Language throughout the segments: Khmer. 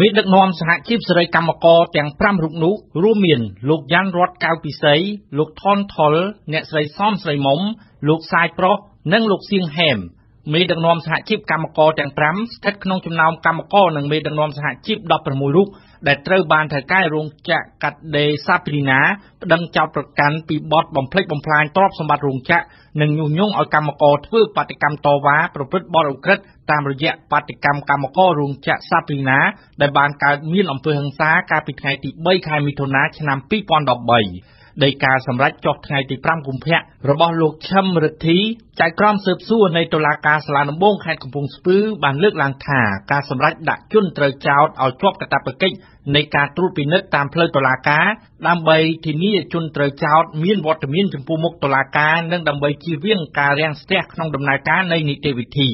មេដឹកនាំសហជីពសេរីកម្មករទាំង5រូបនោះរួមមាន លោកយ៉ាន់រតកៅពិសី លោកថនថុល អ្នកស្រីសំស្រីមុំ លោកសាយប្រុស និងលោកសៀងហែម មេដឹកនាំសហជីពកម្មករទាំង5ស្ថិតក្នុងចំណោមកម្មករនិងមេដឹកនាំសហជីព16រូបដែលត្រូវបានថៅកែរោងចក្រកាត់ដេរសាព្រីណាប្តឹងចោទប្រកាន់ពីបទបំផ្លិចបំផ្លាញទ្រព្យសម្បត្តិរោងចក្រនិងញុះញង់ឲ្យកម្មករធ្វើបាតកម្មតវ៉ាប្រព្រឹត្តបទឧក្រិដ្ឋតាមរយៈបាតកម្មកម្មកររោងចក្រសាព្រីណាដែលបានកើតមានអំពើហិង្សាកាលពីថ្ងៃទី3ខែមិថុនាឆ្នាំ2013 ដីកាសម្រេចចុះថ្ងៃទី5កុម្ភៈរបស់លោកឈឹមរិទ្ធីចៅក្រមស៊ើបសួរនៃតុលាការសាលាដំបងខេត្តកំពង់ស្ពឺបានលើកឡើងថាការសម្រេចដាក់ជនត្រូវចោទឲ្យជាប់កាតព្វកិច្ចនៃការត្រួតពិនិត្យតាមផ្លូវតុលាការដើម្បីធានាជនត្រូវចោទមានវត្តមានចំពោះមុខតុលាការនិងដើម្បីជៀសវាងការរាំងស្ទះក្នុងដំណើរការនៃនីតិវិធី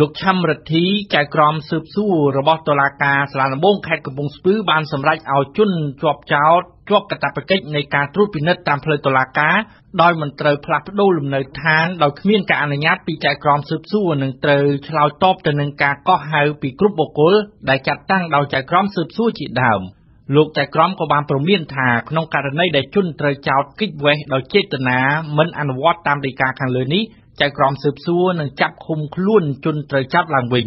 លោកឈឹមរិទ្ធីចៅក្រមស៊ើបសួររបស់តុលាការសាលាដំបងខេត្តកំពង់ស្ពឺបានសម្រេចឲ្យជនជាប់ចោទជាប់កាតព្វកិច្ចនៃការត្រួតពិនិត្យតាមផ្លូវតុលាការដោយមិនត្រូវផ្លាស់ប្តូរលំនៅឋានដោយគ្មានការអនុញ្ញាតពីចៅក្រមស៊ើបសួរនិងត្រូវឆ្លើយតបទៅនឹងការកោះហៅពីគ្រប់បុគ្គលដែលចាត់តាំងដោយចៅក្រមស៊ើបសួរជាដើមលោកចៅក្រមក៏បានព្រមានថាក្នុងករណីដែលជនត្រូវចោទគេចវេះដោយចេតនាមិនអនុវត្តតាមដីកាខាងលើនេះ ចៅក្រមស៊ើបសួរនឹងចាប់ឃុំខ្លួនជនត្រូវចាប់ឡើងវិញ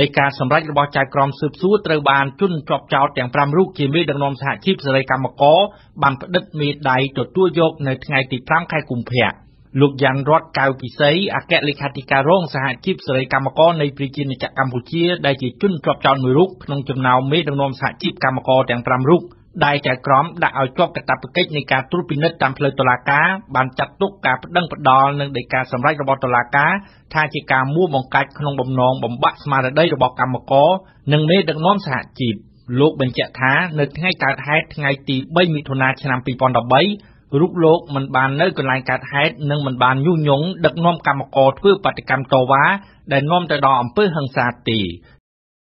ដីកាសម្រេចរបស់ចៅក្រមស៊ើបសួរត្រូវបានជនជាប់ចោទទាំង5រូបជាមេដឹកនាំសហជីពសេរីកម្មករបានផ្តិតមេដៃទទួលយកនៅថ្ងៃទី5ខែកុម្ភៈលោកយ៉ាន់រតកៅពិសីអគ្គលេខាធិការរងសហជីពសេរីកម្មករនៃប្រជាជាតិកម្ពុជាដែលជាជនជាប់ចោទមួយរូបក្នុងចំណោមមេដឹកនាំសហជីពកម្មករទាំង5រូប ដែលចៅក្រមដាក់ឲ្យជាប់កាតព្វកិច្ចនៃការត្រួតពិនិត្យតាមផ្លូវតុលាការបានចាត់ទុកការប្តឹងផ្តល់និងដីកាសម្រេចរបស់តុលាការថាជាការមួបង្កាច់ក្នុងបំណងបំបាក់ស្មារតីរបស់កម្មករនិងមេដឹកនាំសហជីពលោកបញ្ជាក់ថានៅថ្ងៃកើតហេតុថ្ងៃទី3មិថុនាឆ្នាំ2013រូបលោកមិនបាននៅកន្លែងកើតហេតុនិងមិនបានញុះញង់ដឹកនាំកម្មករធ្វើបាតកម្មតវ៉ាដែលនាំទៅដល់អំពើហិង្សាទេ